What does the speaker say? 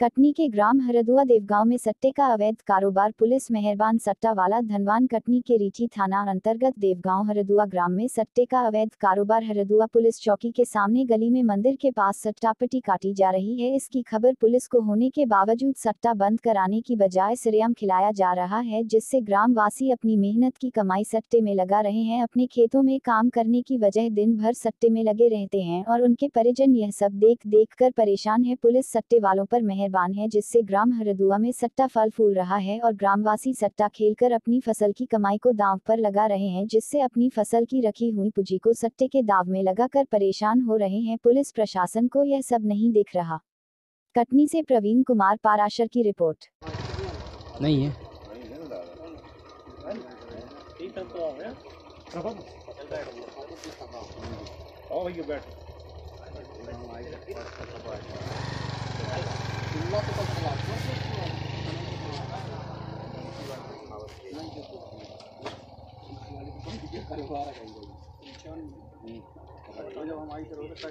कटनी के ग्राम हरदुआ देवगांव में सट्टे का अवैध कारोबार पुलिस मेहरबान सट्टा वाला धनवान कटनी के रीठी थाना अंतर्गत देवगांव हरदुआ ग्राम में सट्टे का अवैध कारोबार हरदुआ पुलिस चौकी के सामने गली में मंदिर के पास सट्टापट्टी काटी जा रही है। इसकी खबर पुलिस को होने के बावजूद सट्टा बंद कराने की बजाय सिरेआम खिलाया जा रहा है, जिससे ग्राम अपनी मेहनत की कमाई सट्टे में लगा रहे हैं, अपने खेतों में काम करने की वजह दिन भर सट्टे में लगे रहते हैं और उनके परिजन यह सब देख देख कर परेशान है। पुलिस सट्टे वालों पर मेहरबान है जिससे ग्राम हरदुआ में सट्टा फल फूल रहा है और ग्रामवासी सट्टा खेलकर अपनी फ़सल की कमाई को दांव पर लगा रहे हैं जिससे अपनी फ़सल की रखी हुई पूंजी को सट्टे के दाव में लगाकर परेशान हो रहे हैं। पुलिस प्रशासन को यह सब नहीं दिख रहा। कटनी से प्रवीण कुमार पाराशर की रिपोर्ट। नहीं है। आओ भैया बैठ। जब हमारी ज़रूरत है